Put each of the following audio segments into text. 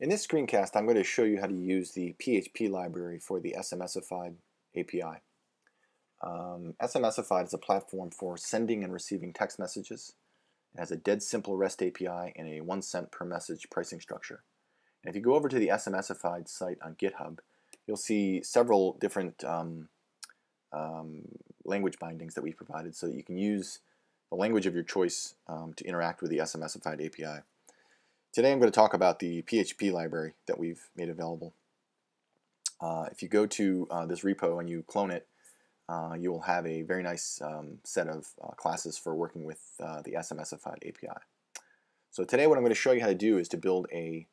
In this screencast, I'm going to show you how to use the PHP library for the SMSified API. Um, SMSified is a platform for sending and receiving text messages. It has a dead simple REST API and a one cent per message pricing structure. And if you go over to the SMSified site on GitHub, you'll see several different um, um, language bindings that we've provided so that you can use the language of your choice um, to interact with the SMSified API. Today I'm going to talk about the PHP library that we've made available. Uh, if you go to uh, this repo and you clone it, uh, you will have a very nice um, set of uh, classes for working with uh, the SMSified API. So today what I'm going to show you how to do is to build a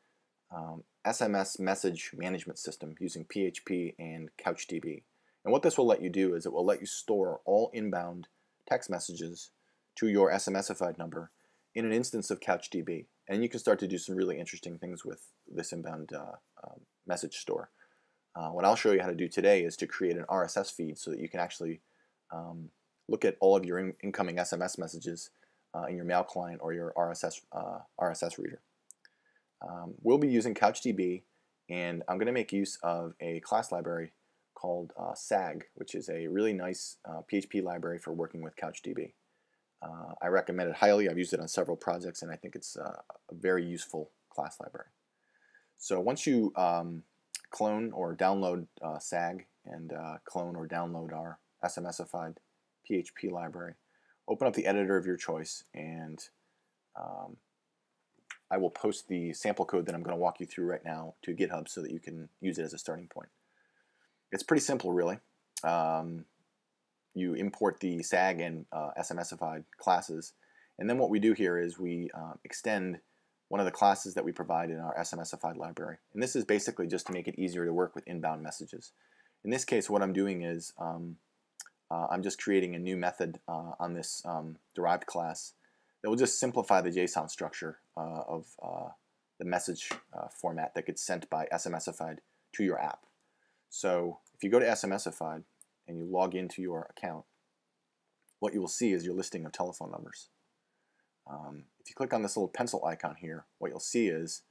um, SMS message management system using PHP and CouchDB. And what this will let you do is it will let you store all inbound text messages to your SMSified number in an instance of CouchDB. And you can start to do some really interesting things with this inbound uh, uh, message store. Uh, what I'll show you how to do today is to create an RSS feed so that you can actually um, look at all of your in incoming SMS messages uh, in your mail client or your RSS, uh, RSS reader. Um, we'll be using CouchDB and I'm going to make use of a class library called uh, SAG, which is a really nice PHP library for working with CouchDB. Uh, I recommend it highly. I've used it on several projects and I think it's uh, a very useful class library. So once you um, clone or download uh, SAG and uh, clone or download our SMSified PHP library, open up the editor of your choice and um, I will post the sample code that I'm going to walk you through right now to GitHub so that you can use it as a starting point. It's pretty simple really. Um, you import the SAG and uh, SMSified classes. And then what we do here is we uh, extend one of the classes that we provide in our SMSified library. And this is basically just to make it easier to work with inbound messages. In this case, what I'm doing is um, uh, I'm just creating a new method uh, on this um, derived class that will just simplify the JSON structure uh, of uh, the message format that gets sent by SMSified to your app. So if you go to SMSified, and you log into your account, what you will see is your listing of telephone numbers. Um, if you click on this little pencil icon here, what you'll see is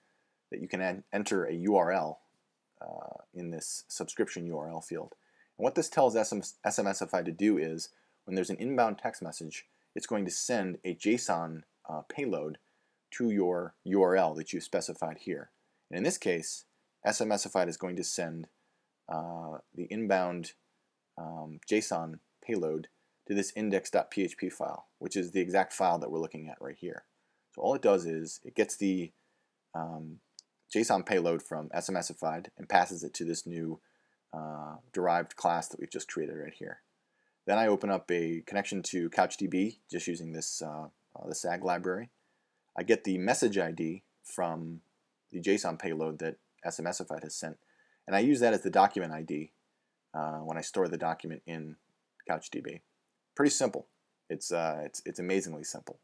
that you can enter a URL uh, in this subscription URL field. And what this tells SMS SMSify to do is when there's an inbound text message, it's going to send a JSON uh, payload to your URL that you specified here. And in this case, SMSified is going to send uh, the inbound um, JSON payload to this index.php file, which is the exact file that we're looking at right here. So all it does is it gets the um, JSON payload from SMSified and passes it to this new uh, derived class that we've just created right here. Then I open up a connection to CouchDB just using this uh, uh, the SAG library. I get the message ID from the JSON payload that SMSified has sent, and I use that as the document ID uh, when I store the document in CouchDB. Pretty simple. It's, uh, it's, it's amazingly simple.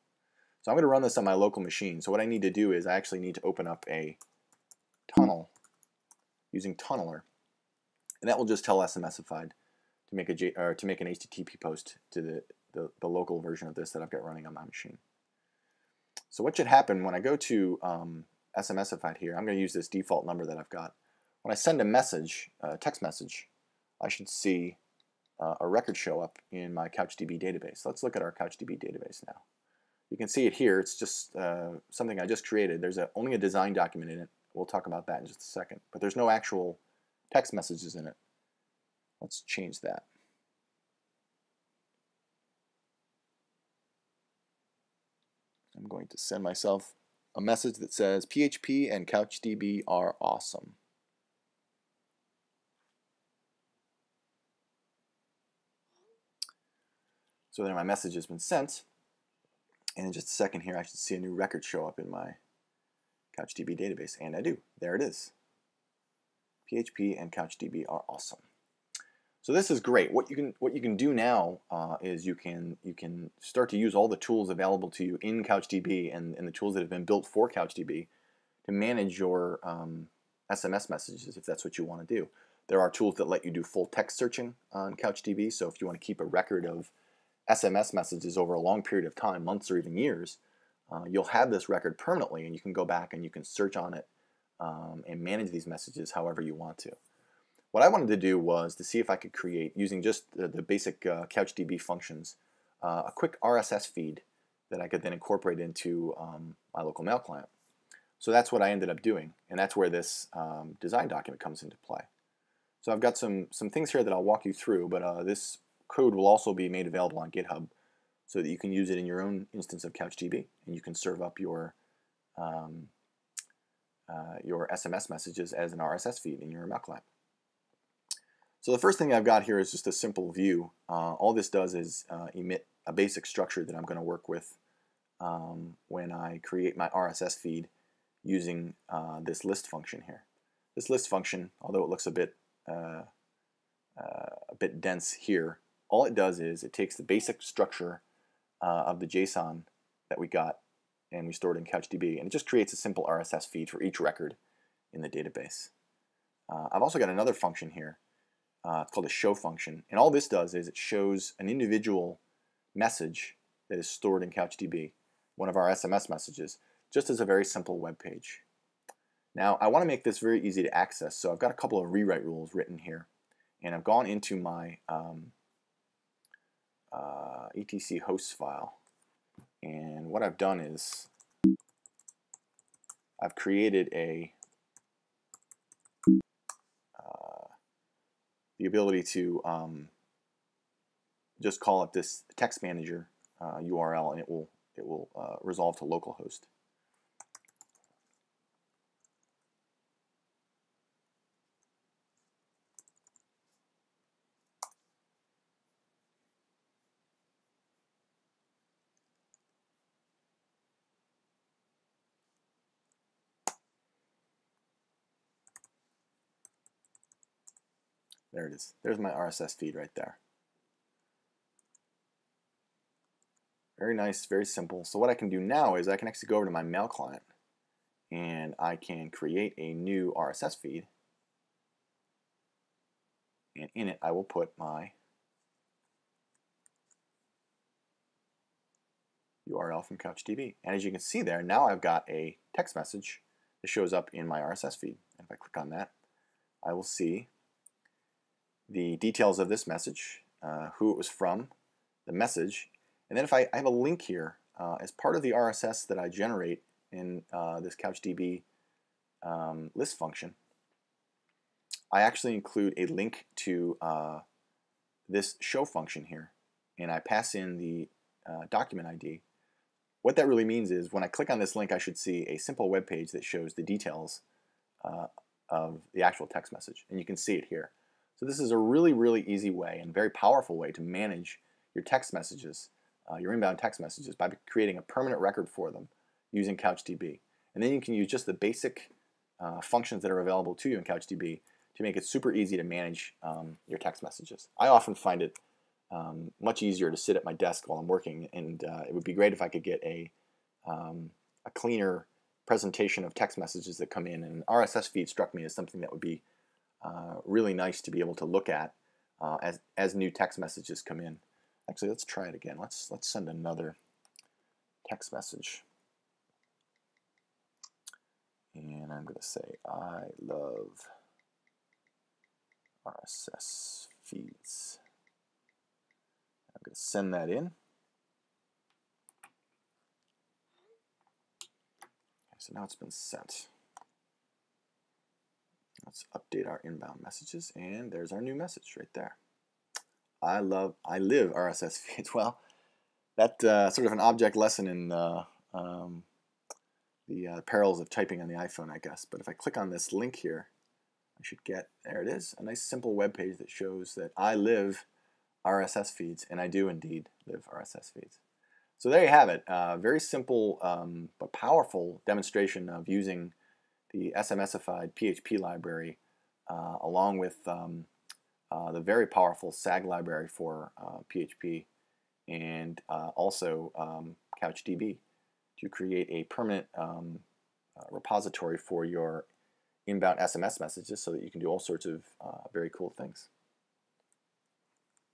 So I'm going to run this on my local machine. So what I need to do is I actually need to open up a tunnel using Tunnlr. And that will just tell SMSified to make a J, or to make an HTTP post to the, the, the, local version of this that I've got running on my machine. So what should happen when I go to um, SMSified here, I'm going to use this default number that I've got. When I send a message, a text message, I should see uh, a record show up in my CouchDB database. Let's look at our CouchDB database now. You can see it here. It's just uh, something I just created. There's a, only a design document in it. We'll talk about that in just a second. But there's no actual text messages in it. Let's change that. I'm going to send myself a message that says PHP and CouchDB are awesome. So there my message has been sent. And in just a second here, I should see a new record show up in my CouchDB database. And I do. There it is. PHP and CouchDB are awesome. So this is great. What you can what you can do now uh, is you can you can start to use all the tools available to you in CouchDB and, and the tools that have been built for CouchDB to manage your um, SMS messages if that's what you want to do. There are tools that let you do full text searching on CouchDB. So if you want to keep a record of SMS messages over a long period of time, months or even years, uh, you'll have this record permanently and you can go back and you can search on it um, and manage these messages however you want to. What I wanted to do was to see if I could create, using just the, the basic uh, CouchDB functions, uh, a quick RSS feed that I could then incorporate into um, my local mail client. So that's what I ended up doing, and that's where this um, design document comes into play. So I've got some, some things here that I'll walk you through, but uh, this code will also be made available on GitHub so that you can use it in your own instance of CouchDB, and you can serve up your um, uh, your SMS messages as an RSS feed in your client. So the first thing I've got here is just a simple view. Uh, all this does is uh, emit a basic structure that I'm going to work with um, when I create my RSS feed using uh, this list function here. This list function, although it looks a bit uh, uh, a bit dense here, all it does is it takes the basic structure uh, of the JSON that we got and we stored in CouchDB, and it just creates a simple RSS feed for each record in the database. I've also got another function here uh, it's called a show function. And all this does is it shows an individual message that is stored in CouchDB, one of our SMS messages, just as a very simple web page. Now, I want to make this very easy to access, so I've got a couple of rewrite rules written here. And I've gone into my um, uh, etc hosts file. And what I've done is I've created a the ability to um, just call up this text manager uh, URL and it will it will uh, resolve to localhost. There it is. There's my RSS feed right there. Very nice, very simple. So what I can do now is I can actually go over to my mail client and I can create a new RSS feed. And in it, I will put my URL from CouchDB. And as you can see there, now I've got a text message that shows up in my RSS feed. And if I click on that, I will see the details of this message, uh, who it was from, the message, and then if I, I have a link here uh, as part of the RSS that I generate in uh, this CouchDB um, list function, I actually include a link to uh, this show function here, and I pass in the uh, document ID. What that really means is when I click on this link, I should see a simple web page that shows the details uh, of the actual text message, and you can see it here. So this is a really, really easy way and very powerful way to manage your text messages, uh, your inbound text messages by creating a permanent record for them using CouchDB. And then you can use just the basic uh, functions that are available to you in CouchDB to make it super easy to manage um, your text messages. I often find it um, much easier to sit at my desk while I'm working, and uh, it would be great if I could get a, um, a cleaner presentation of text messages that come in. And an RSS feed struck me as something that would be uh, really nice to be able to look at uh, as, as new text messages come in. Actually, let's try it again. Let's, let's send another text message. And I'm going to say, I love RSS feeds. I'm going to send that in. so now it's been sent. Let's update our inbound messages, and there's our new message right there. I love, I live RSS feeds. Well, that uh, sort of an object lesson in uh, um, the uh, perils of typing on the iPhone, I guess. But if I click on this link here, I should get, there it is, a nice simple web page that shows that I live RSS feeds, and I do indeed live RSS feeds. So there you have it. Uh, very simple um, but powerful demonstration of using the SMSified PHP library uh, along with um, uh, the very powerful SAG library for PHP uh, and uh, also um, CouchDB to create a permanent um, uh, repository for your inbound SMS messages so that you can do all sorts of very cool things.